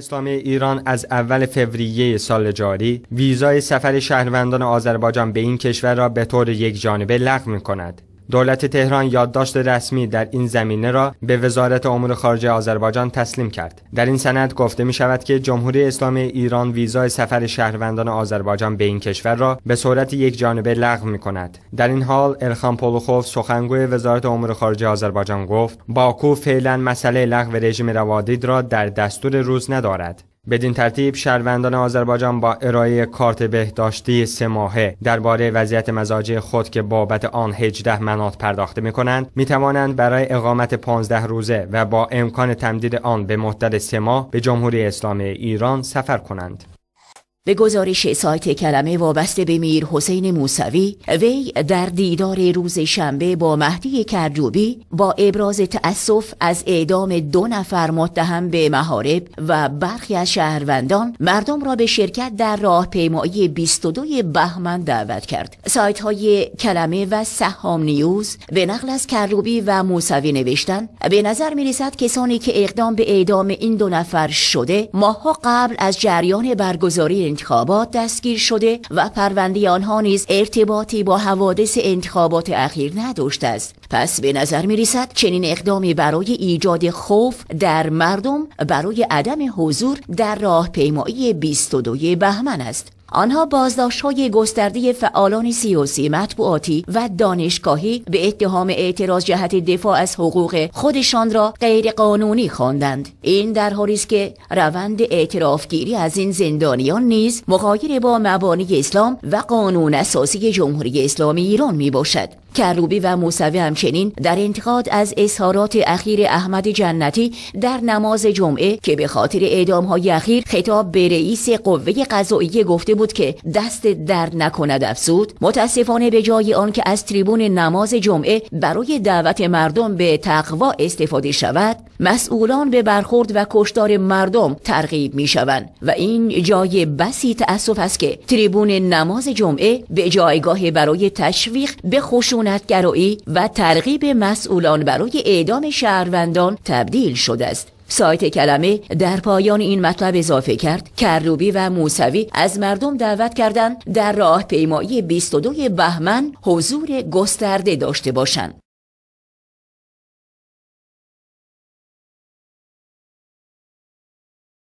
اسلامی ایران از اول فوریه سال جاری ویزای سفر شهروندان آذربایجان به این کشور را به طور یک جانبه لغو می کند. دولت تهران یادداشت رسمی در این زمینه را به وزارت امور خارجه آذربایجان تسلیم کرد. در این سند گفته می شود که جمهوری اسلامی ایران ویزای سفر شهروندان آذربایجان به این کشور را به صورت یک جانبه لغو می کند. در این حال الخان پولوخوف سخنگوی وزارت امور خارجه آذربایجان گفت باکو فعلا مسئله لغو رژیم روادید را در دستور روز ندارد. بدین ترتیب شهروندان آذربایجان با ارائه کارت بهداشتی سه ماهه درباره وضعیت مزاجی خود که بابت آن 18 منات پرداخته می کنند می توانند برای اقامت 15 روزه و با امکان تمدید آن به مدت سه ماه به جمهوری اسلامی ایران سفر کنند. به گزارش سایت کلمه وابسته به میر حسین موسوی وی در دیدار روز شنبه با مهدی کرجوبی با ابراز تأسف از اعدام دو نفر متهم به محارب و برخی از شهروندان مردم را به شرکت در راهپیمایی 22 بهمن دعوت کرد. سایت های کلمه و سهام نیوز به نقل از کروبی و موسوی نوشتن به نظر می رسد کسانی که اقدام به اعدام این دو نفر شده ماها قبل از جریان برگزاری انتخابات دستگیر شده و پرونده آنها نیز ارتباطی با حوادث انتخابات اخیر نداشته است. پس به نظر می رسد چنین اقدامی برای ایجاد خوف در مردم برای عدم حضور در راهپیمایی 22 بهمن است. آنها بازداشت های گسترده فعالان سیاسی مطبوعاتی و دانشگاهی به اتهام اعتراض جهت دفاع از حقوق خودشان را غیر قانونی خواندند. این در حالی است که روند اعترافگیری از این زندانیان نیز مغایر با مبانی اسلام و قانون اساسی جمهوری اسلامی ایران می باشد کروبی و موسوی همچنین در انتقاد از اظهارات اخیر احمد جنتی در نماز جمعه که به خاطر اعدام های اخیر خطاب به رئیس قوه قضاییه گفته بود که دست درد نکند افسود متاسفانه به جای آنکه از تریبون نماز جمعه برای دعوت مردم به تقوا استفاده شود مسئولان به برخورد و کشتار مردم ترغیب می شوند و این جای بسی تأسف است که تریبون نماز جمعه به جایگاه برای تشویق به خشونتگرایی و ترغیب مسئولان برای اعدام شهروندان تبدیل شده است. سایت کلمه در پایان این مطلب اضافه کرد. کروبی و موسوی از مردم دعوت کردند در راه پیمایی 22 بهمن حضور گسترده داشته باشند.